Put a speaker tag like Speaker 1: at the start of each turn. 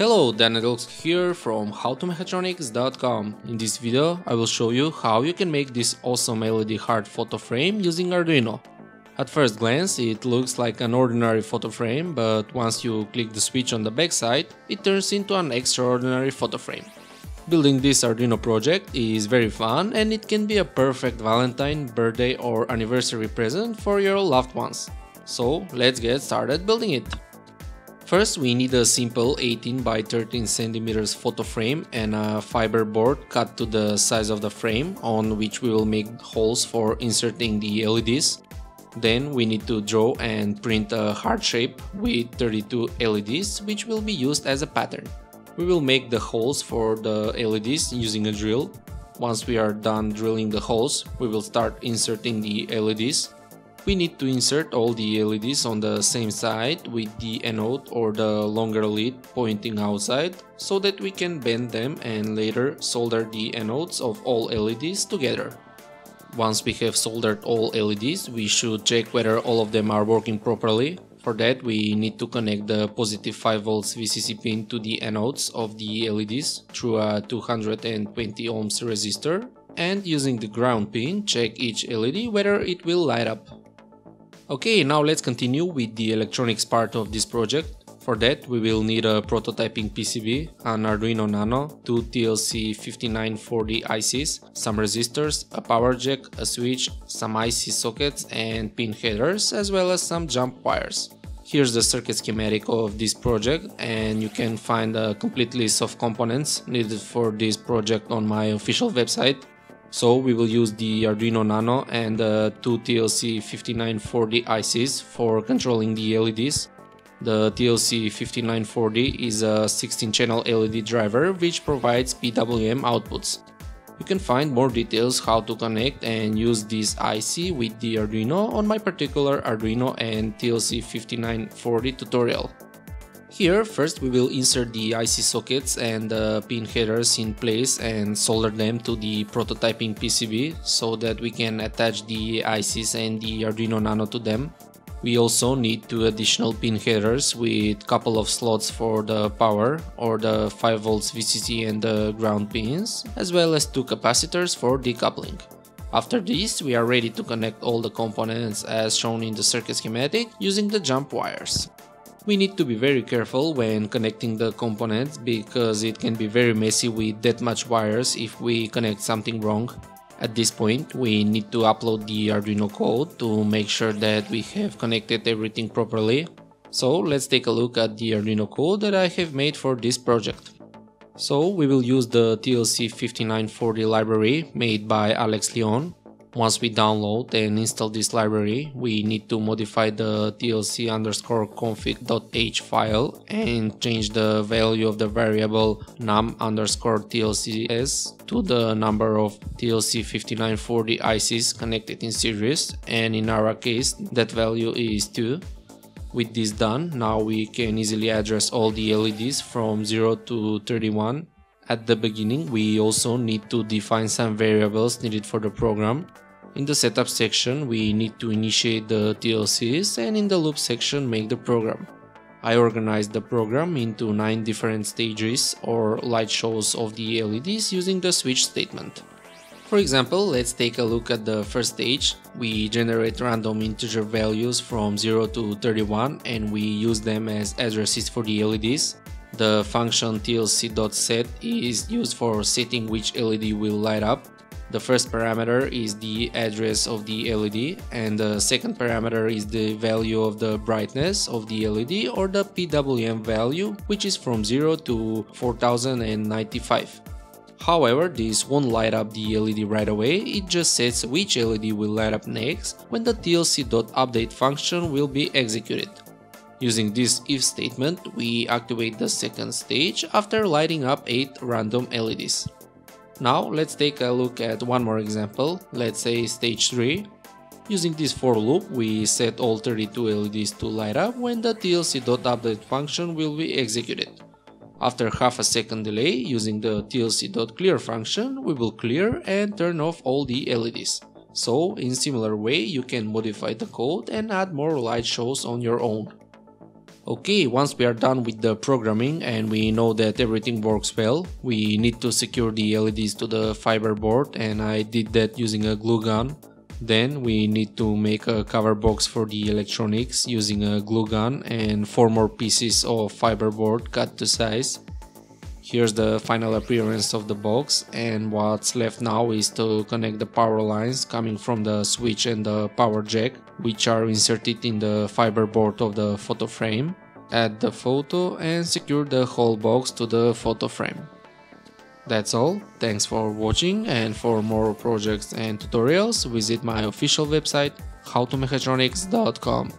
Speaker 1: Hello, Dejan's here from howtomechatronics.com. In this video, I will show you how you can make this awesome LED heart photo frame using Arduino. At first glance, it looks like an ordinary photo frame, but once you click the switch on the backside, it turns into an extraordinary photo frame. Building this Arduino project is very fun and it can be a perfect Valentine, birthday or anniversary present for your loved ones. So let's get started building it. First we need a simple 18 by 13 centimeters photo frame and a fiber board cut to the size of the frame on which we will make holes for inserting the LEDs. Then we need to draw and print a heart shape with 32 LEDs which will be used as a pattern. We will make the holes for the LEDs using a drill. Once we are done drilling the holes, we will start inserting the LEDs we need to insert all the LEDs on the same side with the anode or the longer lead pointing outside so that we can bend them and later solder the anodes of all LEDs together. Once we have soldered all LEDs, we should check whether all of them are working properly. For that, we need to connect the positive 5 volts VCC pin to the anodes of the LEDs through a 220 ohms resistor and using the ground pin, check each LED whether it will light up. Okay, now let's continue with the electronics part of this project. For that, we will need a prototyping PCB, an Arduino Nano, two TLC5940 ICs, some resistors, a power jack, a switch, some IC sockets and pin headers, as well as some jump wires. Here's the circuit schematic of this project and you can find a complete list of components needed for this project on my official website so we will use the Arduino Nano and the two TLC5940 ICs for controlling the LEDs. The TLC5940 is a 16 channel LED driver which provides PWM outputs. You can find more details how to connect and use this IC with the Arduino on my particular Arduino and TLC5940 tutorial. Here, first we will insert the IC sockets and the pin headers in place and solder them to the prototyping PCB so that we can attach the ICs and the Arduino Nano to them. We also need two additional pin headers with couple of slots for the power or the 5V VCC and the ground pins, as well as two capacitors for decoupling. After this, we are ready to connect all the components as shown in the circuit schematic using the jump wires. We need to be very careful when connecting the components because it can be very messy with that much wires if we connect something wrong. At this point we need to upload the Arduino code to make sure that we have connected everything properly. So let's take a look at the Arduino code that I have made for this project. So we will use the TLC5940 library made by Alex Leone once we download and install this library, we need to modify the tlc underscore config.h file and change the value of the variable num underscore tlcs to the number of TLC5940 ICs connected in series and in our case that value is 2. With this done, now we can easily address all the LEDs from 0 to 31 at the beginning, we also need to define some variables needed for the program. In the setup section, we need to initiate the TLCs and in the loop section make the program. I organized the program into 9 different stages or light shows of the LEDs using the switch statement. For example, let's take a look at the first stage. We generate random integer values from 0 to 31 and we use them as addresses for the LEDs. The function tlc.set is used for setting which LED will light up. The first parameter is the address of the LED and the second parameter is the value of the brightness of the LED or the PWM value which is from 0 to 4095. However, this won't light up the LED right away, it just sets which LED will light up next when the tlc.update function will be executed. Using this if statement, we activate the second stage after lighting up 8 random LEDs. Now let's take a look at one more example, let's say stage 3. Using this for loop, we set all 32 LEDs to light up when the tlc.update function will be executed. After half a second delay, using the tlc.clear function, we will clear and turn off all the LEDs. So, in similar way, you can modify the code and add more light shows on your own. Okay, once we are done with the programming and we know that everything works well, we need to secure the LEDs to the fiber board and I did that using a glue gun. Then we need to make a cover box for the electronics using a glue gun and 4 more pieces of fiber board cut to size. Here's the final appearance of the box and what's left now is to connect the power lines coming from the switch and the power jack which are inserted in the fiber board of the photo frame add the photo and secure the whole box to the photo frame. That's all, thanks for watching and for more projects and tutorials visit my official website howtomechatronics.com.